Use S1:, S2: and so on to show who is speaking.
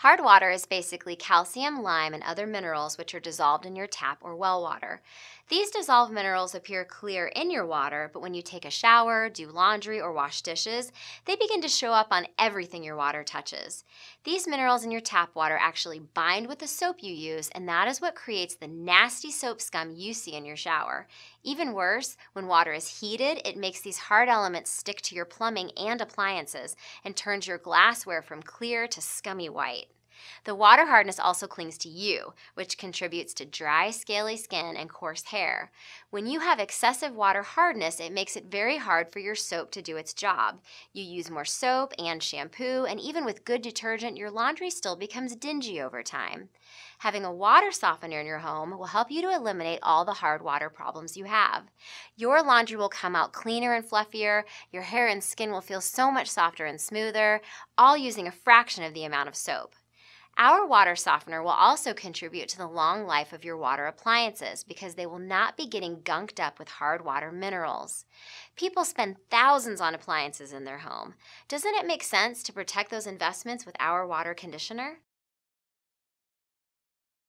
S1: Hard water is basically calcium, lime, and other minerals which are dissolved in your tap or well water. These dissolved minerals appear clear in your water, but when you take a shower, do laundry, or wash dishes, they begin to show up on everything your water touches. These minerals in your tap water actually bind with the soap you use, and that is what creates the nasty soap scum you see in your shower. Even worse, when water is heated, it makes these hard elements stick to your plumbing and appliances and turns your glassware from clear to scummy white. The water hardness also clings to you, which contributes to dry, scaly skin and coarse hair. When you have excessive water hardness, it makes it very hard for your soap to do its job. You use more soap and shampoo, and even with good detergent, your laundry still becomes dingy over time. Having a water softener in your home will help you to eliminate all the hard water problems you have. Your laundry will come out cleaner and fluffier, your hair and skin will feel so much softer and smoother, all using a fraction of the amount of soap. Our water softener will also contribute to the long life of your water appliances because they will not be getting gunked up with hard water minerals. People spend thousands on appliances in their home. Doesn't it make sense to protect those investments with our water conditioner?